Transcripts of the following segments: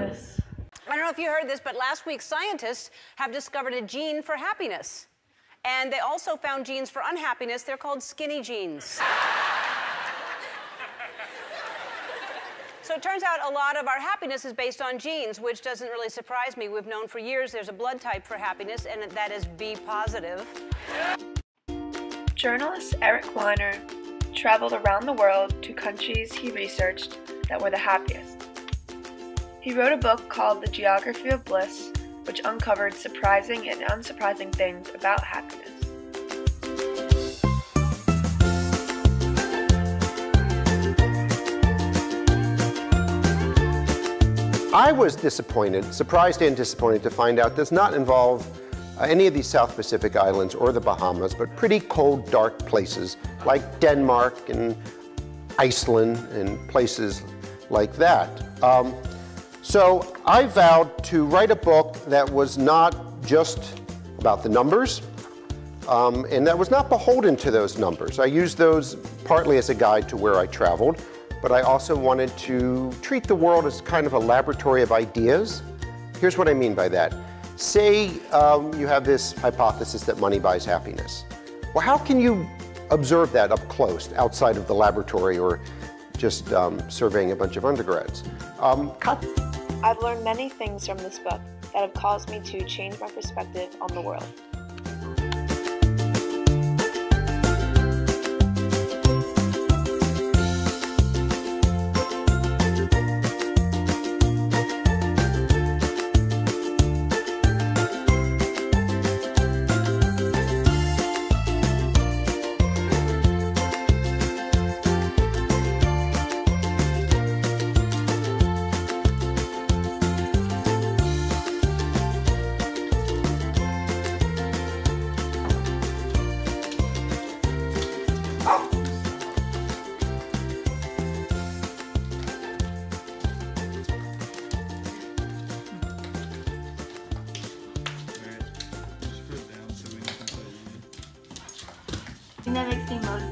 happiness. I don't know if you heard this, but last week scientists have discovered a gene for happiness. And they also found genes for unhappiness. They're called skinny genes. So it turns out a lot of our happiness is based on genes, which doesn't really surprise me. We've known for years there's a blood type for happiness, and that is B positive. Journalist Eric Weiner traveled around the world to countries he researched that were the happiest. He wrote a book called The Geography of Bliss, which uncovered surprising and unsurprising things about happiness. I was disappointed, surprised and disappointed to find out does not involve uh, any of these South Pacific islands or the Bahamas, but pretty cold, dark places like Denmark and Iceland and places like that. Um, so I vowed to write a book that was not just about the numbers, um, and that was not beholden to those numbers. I used those partly as a guide to where I traveled, but I also wanted to treat the world as kind of a laboratory of ideas. Here's what I mean by that. Say um, you have this hypothesis that money buys happiness. Well, how can you observe that up close, outside of the laboratory or just um, surveying a bunch of undergrads? Um, I've learned many things from this book that have caused me to change my perspective on the world.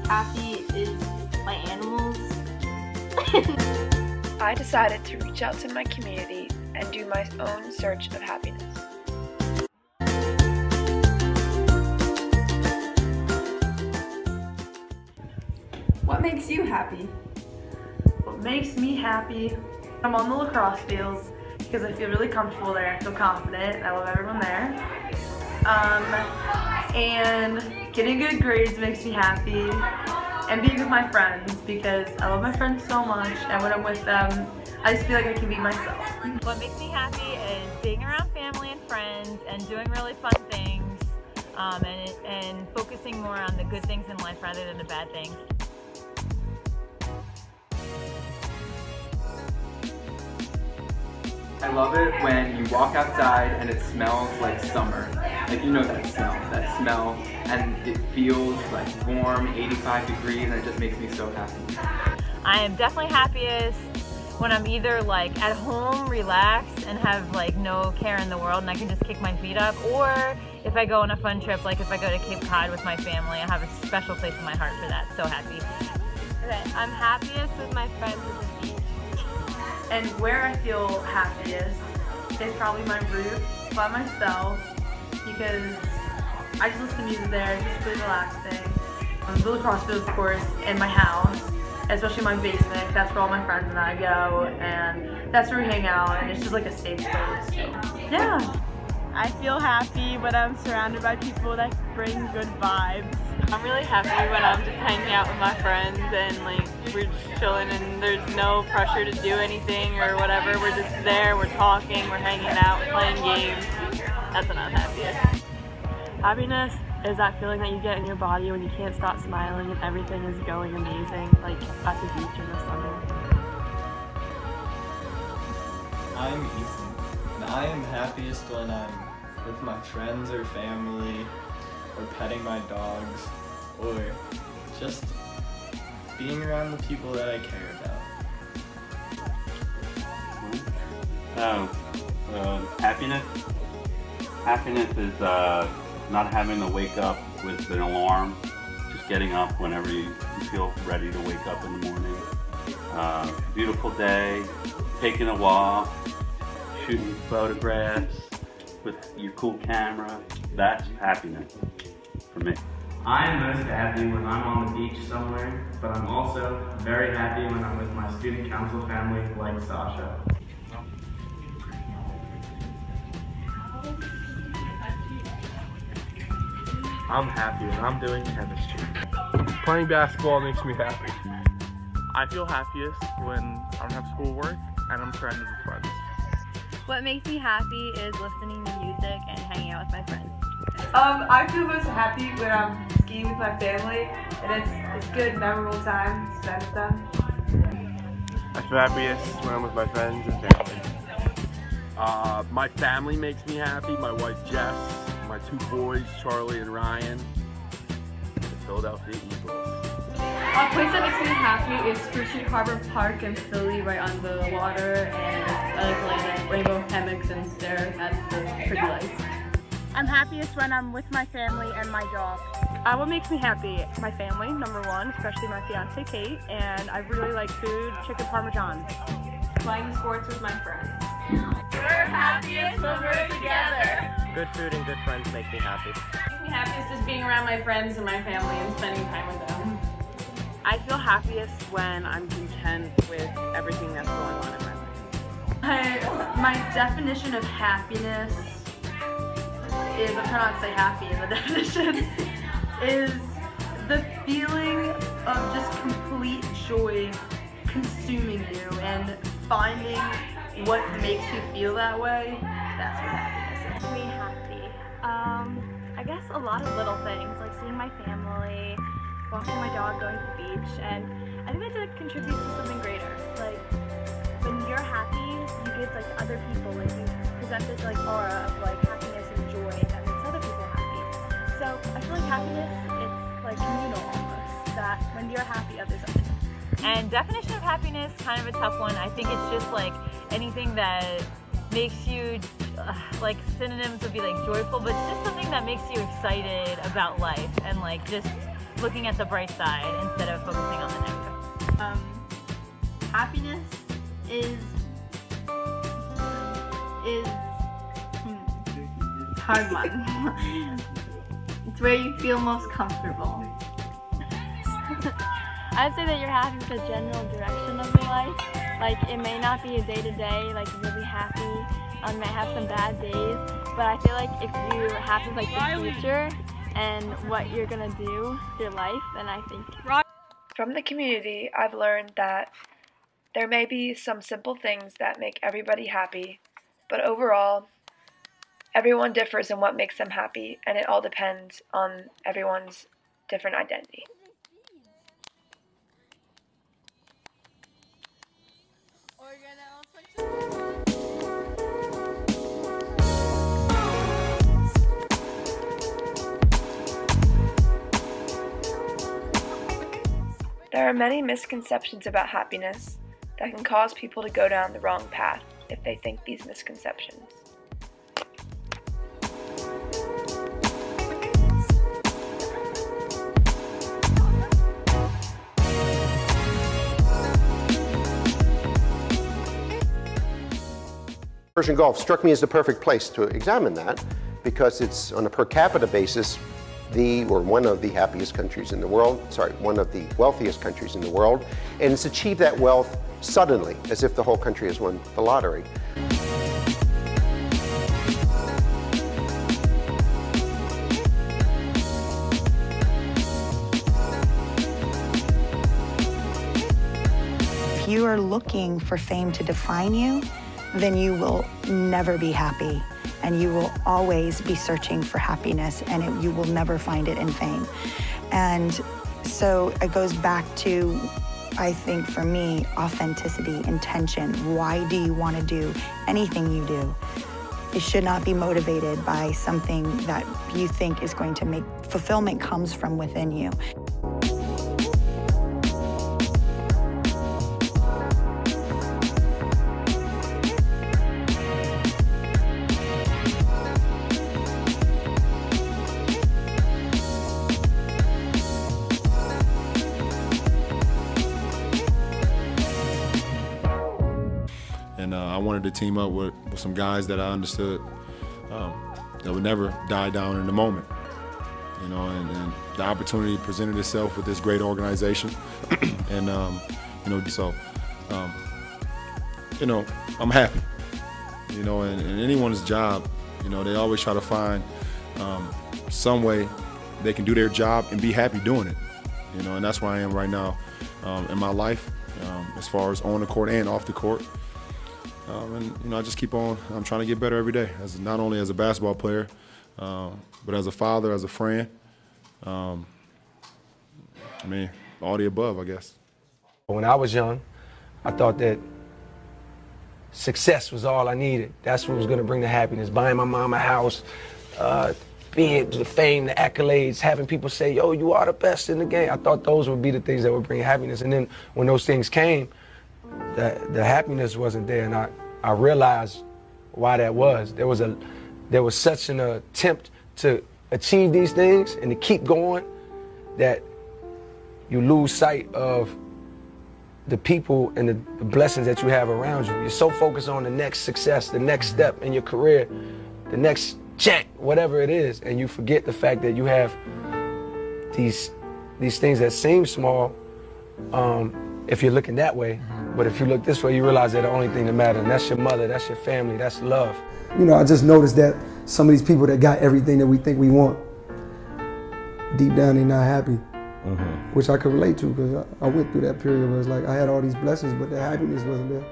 Happy is my animals. I decided to reach out to my community and do my own search of happiness. What makes you happy? What makes me happy, I'm on the lacrosse fields because I feel really comfortable there. I feel confident. I love everyone there. Um, and getting good grades makes me happy. And being with my friends because I love my friends so much. And when I'm with them, I just feel like I can be myself. What makes me happy is being around family and friends and doing really fun things um, and, and focusing more on the good things in life rather than the bad things. I love it when you walk outside and it smells like summer. Like you know that smell, that smell, and it feels like warm, 85 degrees, and it just makes me so happy. I am definitely happiest when I'm either like at home, relaxed, and have like no care in the world and I can just kick my feet up, or if I go on a fun trip, like if I go to Cape Cod with my family, I have a special place in my heart for that. So happy. Okay, I'm happiest with my friends at the beach. And where I feel happiest is probably my room by myself because I just listen to music there, it's just really relaxing. Um, the lacrosse field, of course, and my house, especially my basement. That's where all my friends and I go, and that's where we hang out, and it's just like a safe place. So, yeah. I feel happy when I'm surrounded by people that bring good vibes. I'm really happy when I'm just hanging out with my friends and like we're just chilling and there's no pressure to do anything or whatever. We're just there, we're talking, we're hanging out, playing games. That's when I'm happiest. Happiness is that feeling that you get in your body when you can't stop smiling and everything is going amazing, like at the beach in the summer. I'm Ethan, and I am happiest when I'm with my friends or family, or petting my dogs, or just being around the people that I care about. Oh, uh, happiness. Happiness is uh, not having to wake up with an alarm, just getting up whenever you, feel ready to wake up in the morning. Uh, beautiful day, taking a walk, shooting photographs with your cool camera. That's happiness for me. I'm most happy when I'm on the beach somewhere, but I'm also very happy when I'm with my student council family like Sasha. I'm happy when I'm doing chemistry. Playing basketball makes me happy. I feel happiest when I don't have schoolwork and I'm surrounded with friends. What makes me happy is listening to music and hanging out with my friends. Um, I feel most happy when I'm skiing with my family, and it's it's good, memorable time spent with them. I feel happiest when I'm with my friends and family. Uh, my family makes me happy. My wife Jess, my two boys Charlie and Ryan, the Philadelphia Eagles. A place that makes me happy is Spruce Harbor Park in Philly, right on the water, and I like laying at rainbow hammocks and stare at the pretty lights. I'm happiest when I'm with my family and my dog. Uh, what makes me happy? My family, number one, especially my fiance Kate, and I really like food, chicken parmesan. Playing sports with my friends. We're happiest when we're together. Good food and good friends make me happy. Makes me happiest is being around my friends and my family and spending time with them. I feel happiest when I'm content with everything that's going on in my life. My, my definition of happiness is, I'm trying not to say happy in the definition, is the feeling of just complete joy consuming you and finding what makes you feel that way. That's what happiness is. Me happy. Um, I guess a lot of little things like seeing my family, walking my dog, going to the beach, and I think that contributes to something greater. Like when you're happy, you give like other people like you present this like aura of like happiness you're happy, others are. And definition of happiness, kind of a tough one. I think it's just like anything that makes you, uh, like synonyms would be like joyful, but just something that makes you excited about life and like just looking at the bright side instead of focusing on the negative. Um, happiness is is hmm, hard one. it's where you feel most comfortable. I'd say that you're happy with the general direction of your life. Like it may not be a day to day, like really happy. Um, you might have some bad days, but I feel like if you're happy with like the future and what you're gonna do with your life, then I think. From the community, I've learned that there may be some simple things that make everybody happy, but overall, everyone differs in what makes them happy, and it all depends on everyone's different identity. There are many misconceptions about happiness that can cause people to go down the wrong path if they think these misconceptions. Persian Gulf struck me as the perfect place to examine that because it's on a per capita basis the or one of the happiest countries in the world, sorry, one of the wealthiest countries in the world, and it's achieved that wealth suddenly, as if the whole country has won the lottery. If you are looking for fame to define you, then you will never be happy and you will always be searching for happiness and it, you will never find it in fame. And so it goes back to, I think for me, authenticity, intention. Why do you want to do anything you do? It should not be motivated by something that you think is going to make fulfillment comes from within you. Wanted to team up with, with some guys that I understood um, that would never die down in the moment. You know, and, and the opportunity presented itself with this great organization, and um, you know, so um, you know, I'm happy. You know, and, and anyone's job, you know, they always try to find um, some way they can do their job and be happy doing it. You know, and that's where I am right now um, in my life, um, as far as on the court and off the court. Um, and you know, I just keep on. I'm trying to get better every day, as not only as a basketball player, um, but as a father, as a friend. Um, I mean, all the above, I guess. When I was young, I thought that success was all I needed. That's what was going to bring the happiness. Buying my mom a house, uh, being the fame, the accolades, having people say, "Yo, you are the best in the game." I thought those would be the things that would bring happiness. And then when those things came, the the happiness wasn't there, and I I realized why that was. There was a there was such an attempt to achieve these things and to keep going that you lose sight of the people and the, the, blessings that you have around you. You're so focused on the next success, the next step in your career, the next check, whatever it is, and you forget the fact that you have these these things that seem small um, if you're looking that way. But if you look this way, you realize that the only thing that matters, and that's your mother, that's your family, that's love. You know, I just noticed that some of these people that got everything that we think we want, deep down they're not happy. Mm-hmm. Which I could relate to because I, I went through that period where it's like I had all these blessings, but the happiness wasn't there.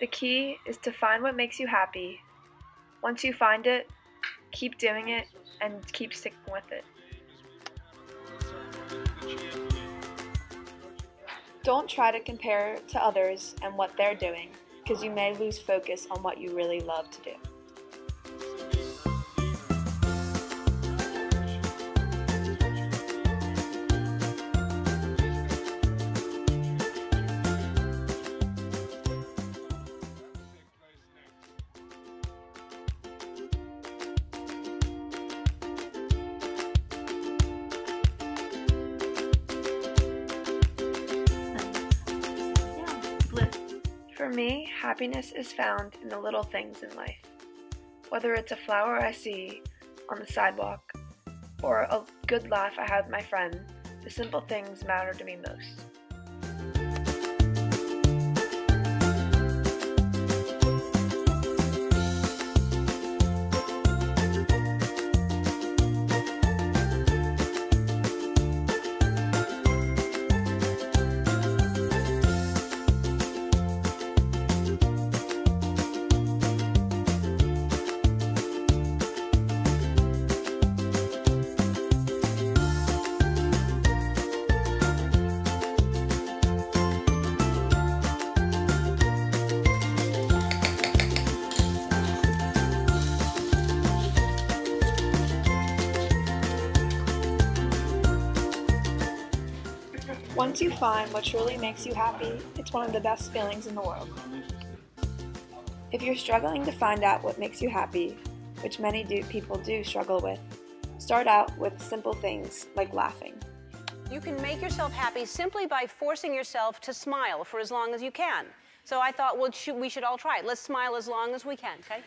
The key is to find what makes you happy. Once you find it, keep doing it and keep sticking with it. Don't try to compare to others and what they're doing, because you may lose focus on what you really love to do. Me, happiness is found in the little things in life. Whether it's a flower I see on the sidewalk or a good laugh I have with my friend, the simple things matter to me most. Once you find what truly makes you happy, it's one of the best feelings in the world. If you're struggling to find out what makes you happy, which many do, people do struggle with, start out with simple things like laughing. You can make yourself happy simply by forcing yourself to smile for as long as you can. So I thought, well, we should all try it. Let's smile as long as we can, okay?